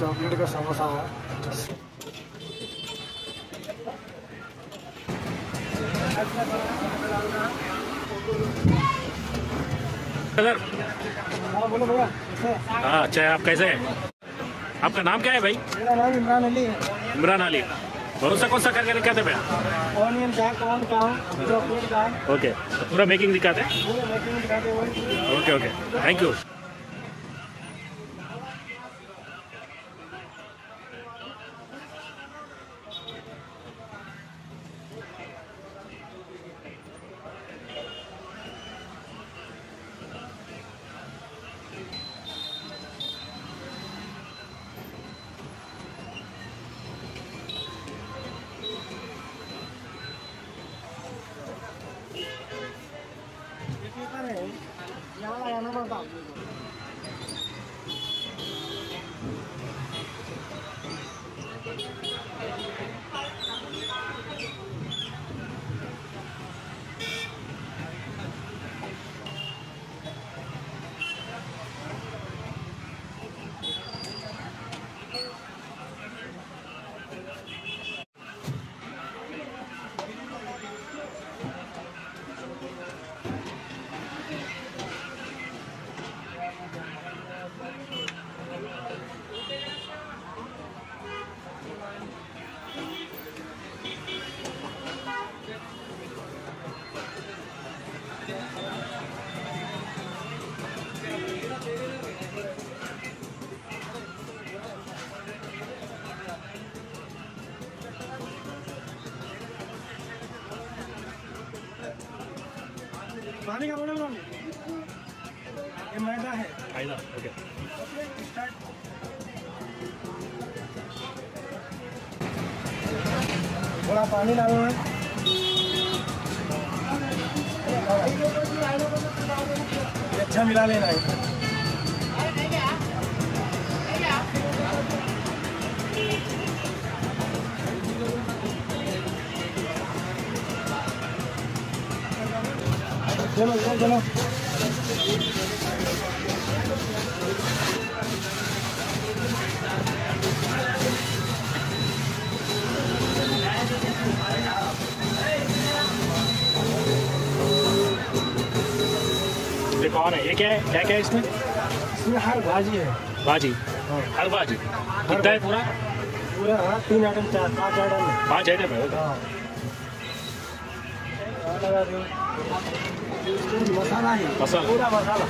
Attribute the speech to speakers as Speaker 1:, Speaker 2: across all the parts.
Speaker 1: Chocolate का समोसा है हाँ बोलो भैया
Speaker 2: हाँ अच्छा है आप कैसे हैं? आपका नाम क्या है भाई?
Speaker 1: मेरा नाम इमरान अली है।
Speaker 2: इमरान अली। कौन सा कौन सा करके दिखाते भैया?
Speaker 1: ऑनियन का कौन का चॉकलेट का।
Speaker 2: ओके पूरा मेकिंग दिखाते हैं?
Speaker 1: पूरे मेकिंग दिखाते हुए
Speaker 2: ओके ओके थैंक यू
Speaker 1: 아, पानी का बोला ये मैदा है।
Speaker 2: मैदा ओके।
Speaker 1: थोड़ा पानी डालना है अच्छा मिला लेना है। चलो चलो चलो
Speaker 2: ये कौन है? ये क्या है? क्या क्या है इसमें?
Speaker 1: इसमें हर भाजी है?
Speaker 2: भाजी हर भाजी। कितना है पूरा?
Speaker 1: पूरा हाँ। तीन आइटम चार पाँच आइटम है।
Speaker 2: पाँच आइटम है
Speaker 1: हाँ। मसाला ही
Speaker 2: मसाला।
Speaker 1: पूरा मसाला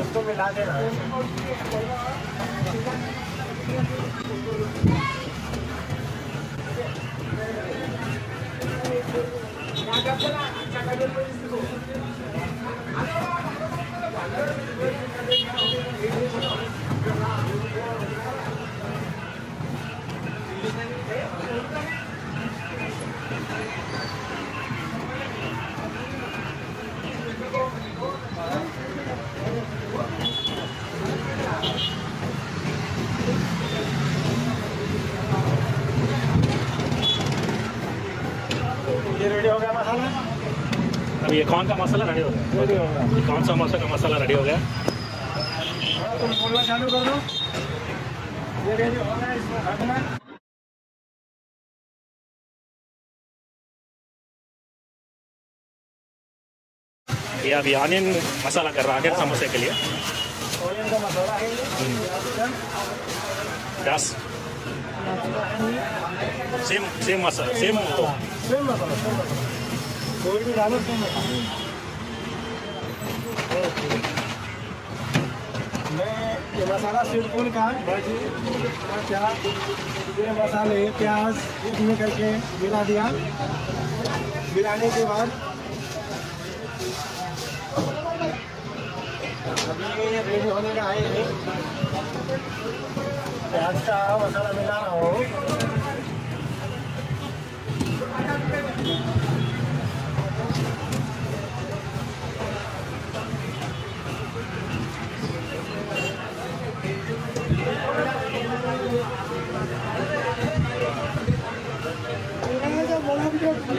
Speaker 1: इसको मिला देना
Speaker 2: कौन सा मसाला रेडी हो गया? कौन सा मसाला का मसाला रेडी हो गया?
Speaker 1: ये
Speaker 2: अभी ऑनियन मसाला कर रहा है समोसे के लिए। दस सेम सेम मसाला सेम
Speaker 1: मसाला। कोई भी डालो मसाला मैं ये मसाला सिरपुर का भाजी मसाले प्याज इसमें करके मिला दिया मिलाने के बाद अभी ये रेडी होने का है। प्याज का मसाला मिला रहा हूँ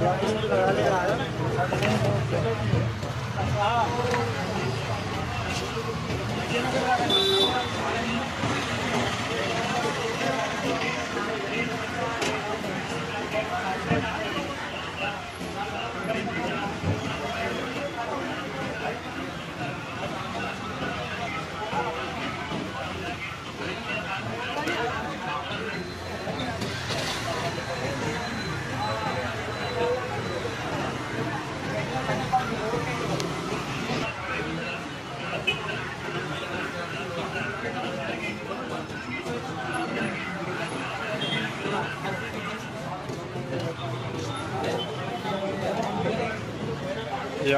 Speaker 2: मसाला है
Speaker 1: रेडी हो गया है लगा ले रहा है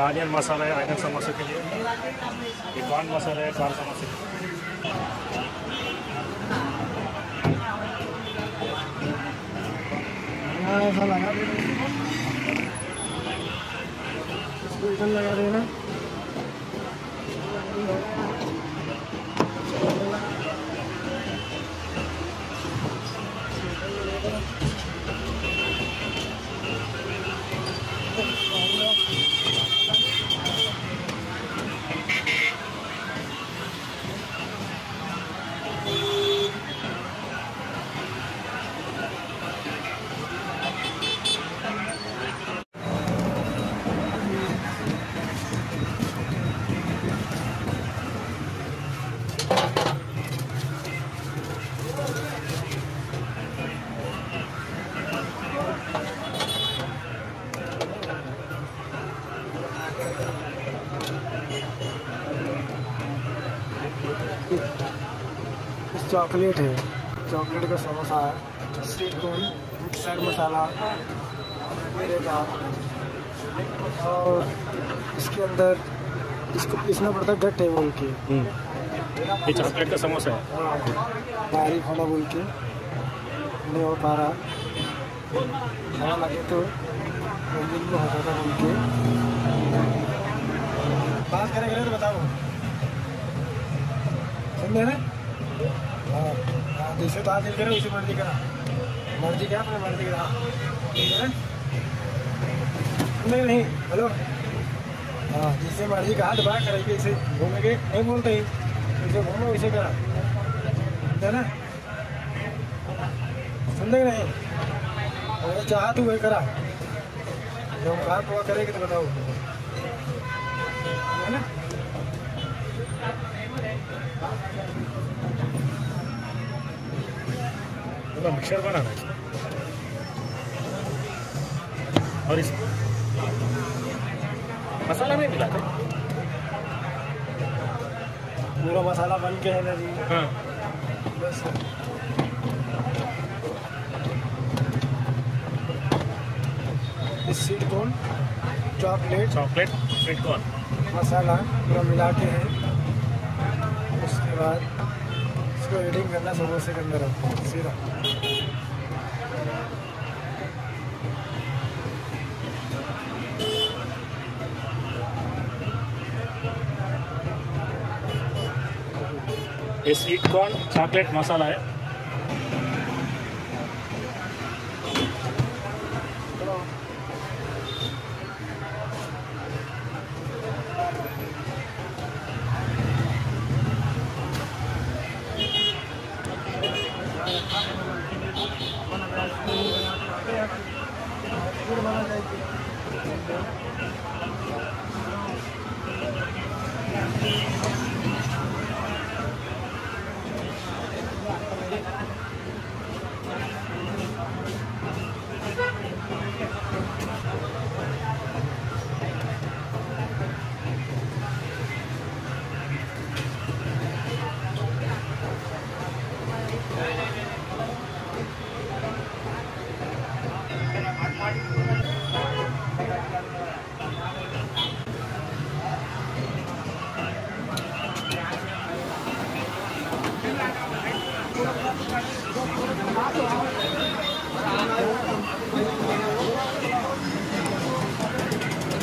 Speaker 2: ये ऑनियन मसाला है आनियन समोसे के लिए ये कॉर्न मसाला है कॉर्न समोसे। के लिए
Speaker 1: हाँ ऐसा लगा देना इसको इधर लगा देना। चॉकलेट है। चॉकलेट का समोसा है। स्वीट कॉर्न मिक्सर मसाला मेरे का और इसके अंदर इसको पीसना पड़ता है गट्टे बोल के।
Speaker 2: ये चॉकलेट का समोसा है।
Speaker 1: हाँ, बारीक होना बोल के। नहीं हो पा रहा। हाँ लगे तो मंदिर में होता था बोल के। बात करेंगे तो बताओ। समझे ना? हाँ जैसे तो दिल करे वैसे मर्ज़ी करा। मर्ज़ी क्या अपने मर्ज़ी करा। नहीं नहीं हेलो हाँ जैसे मर्ज़ी का हाथ बाहर करेंगे ऐसे घूमेंगे। नहीं बोलते ही। जैसे घूमो वैसे करा। है ना? सुन नहीं? अगर चाह तू वही करा। जब हम कहा तो करेगी तो बताओ। है ना?
Speaker 2: पूरा मिक्सर बनाना है। और इस मसाला नहीं मिलाते
Speaker 1: पूरा मसाला बन के है ना जी
Speaker 2: हाँ।
Speaker 1: बस। Sweet corn chocolate
Speaker 2: chocolate sweet corn
Speaker 1: मसाला पूरा मिला के है। उसके बाद इसको एडिंग करना समोसे के अंदर सीधा।
Speaker 2: ये स्वीट कॉर्न चॉकलेट मसाला है। Yeah.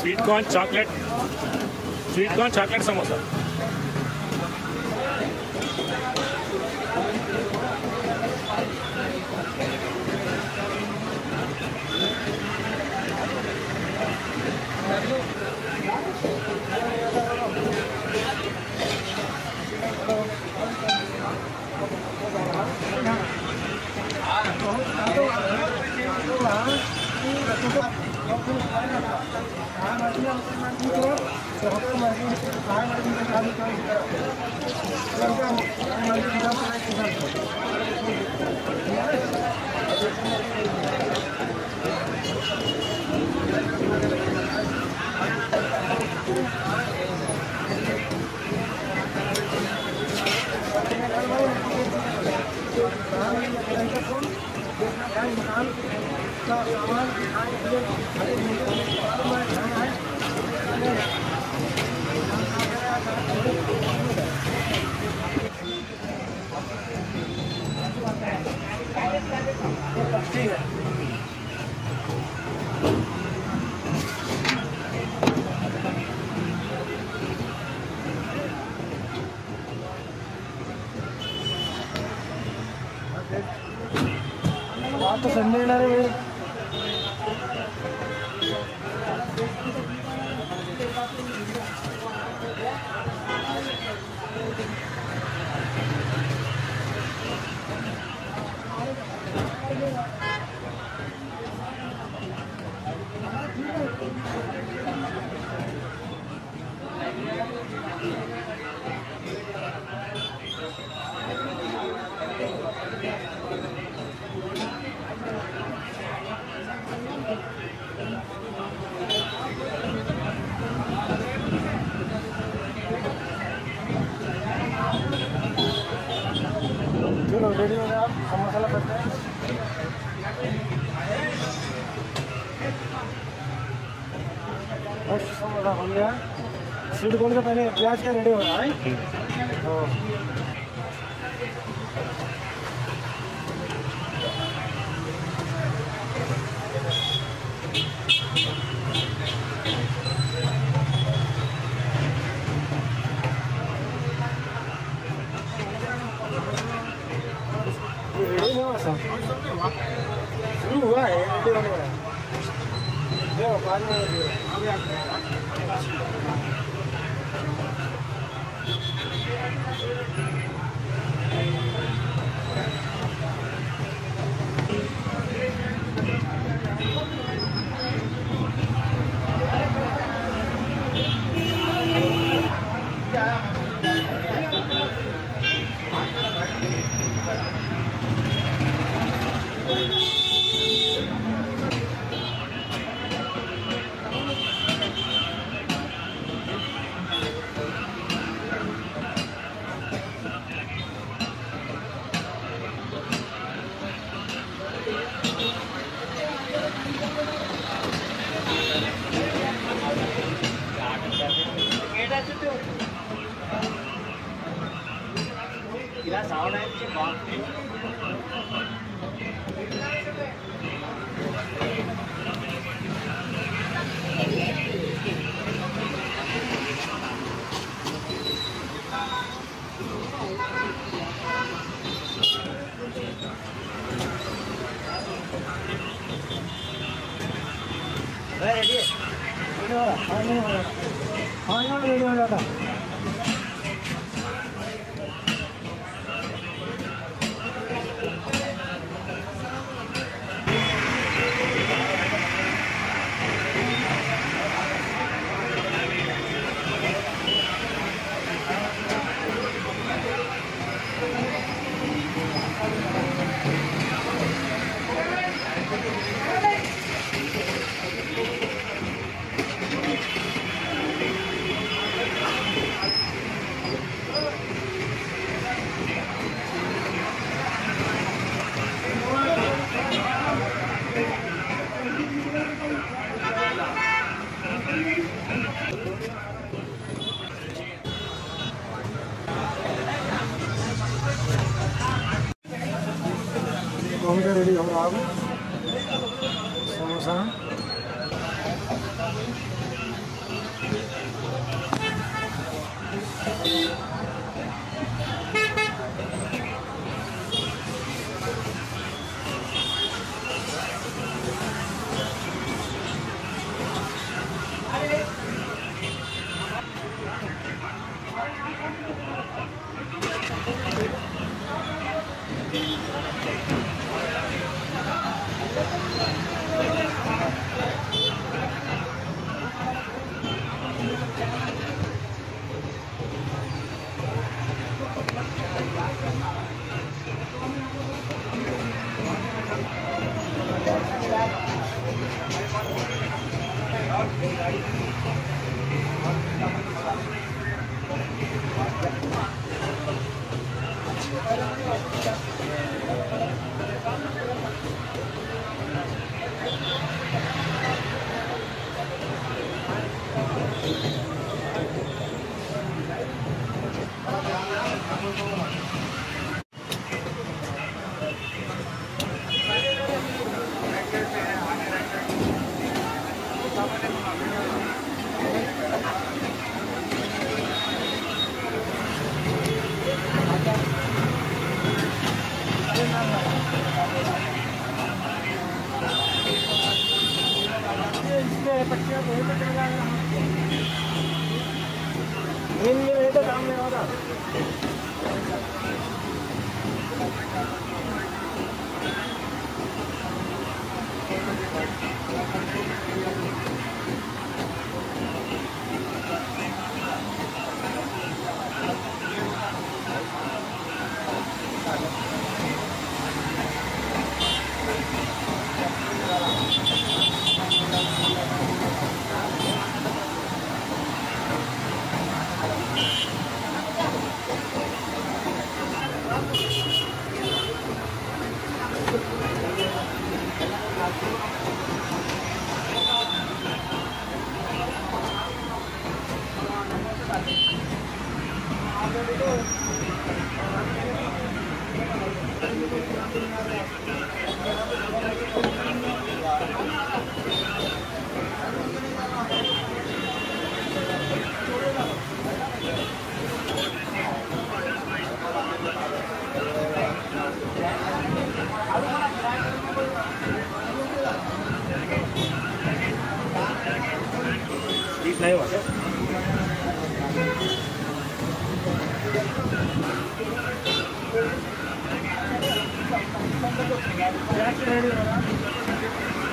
Speaker 2: Sweet corn chocolate sweet corn
Speaker 1: chocolate samosa Sunday येणार आहे वेळ चलो रेडी हो गए आप समोसा करते हैं बस समोसा हो गया स्वीट कॉर्न का पहले प्याज का रेडी हो रहा है। हाँ ये रेडी नहीं हुआ सब शुरू हुआ है रेडी होने वाला Thank you. है देखो पाँच मिनट दियो।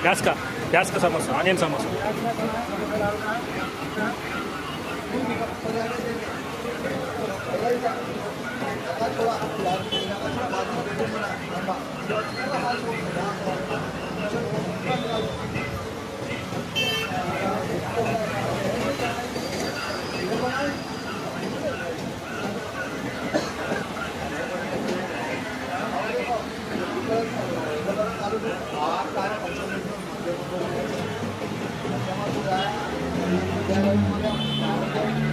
Speaker 2: 安か安か様さん、
Speaker 1: アニェン様さん。Thank you. Dạ, Thank you.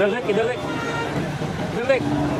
Speaker 1: इधर देख इधर देख। इधर देख।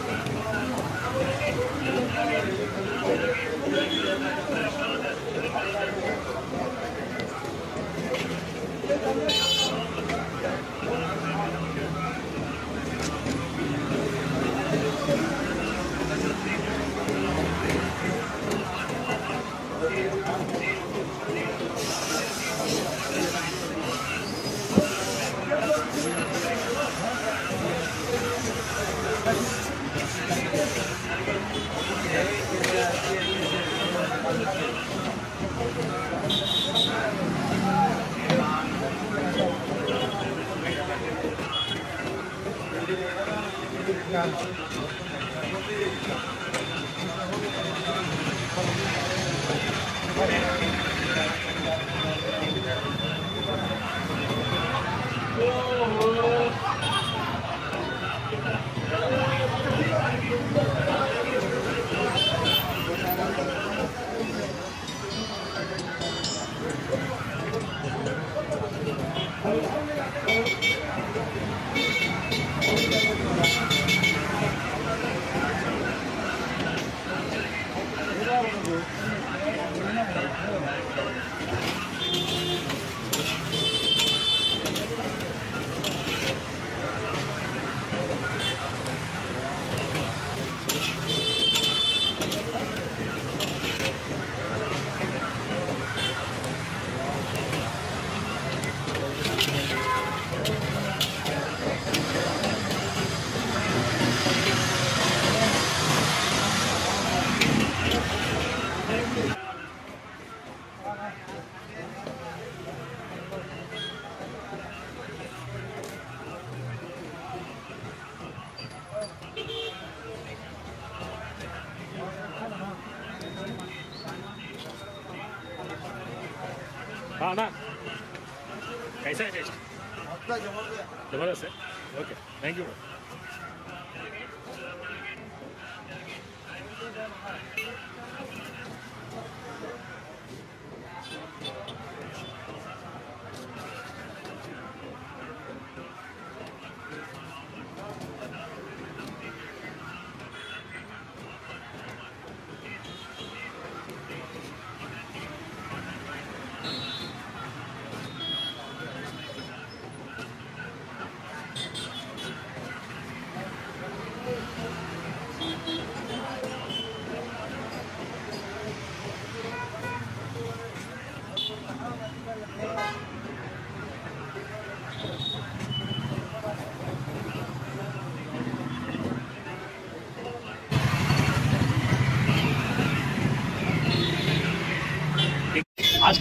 Speaker 2: 안.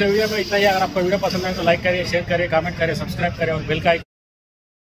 Speaker 2: वीडियो में इतना ही अगर आपको वीडियो पसंद आए तो लाइक करिए शेयर करिए कमेंट करिए सब्सक्राइब करें और बिल का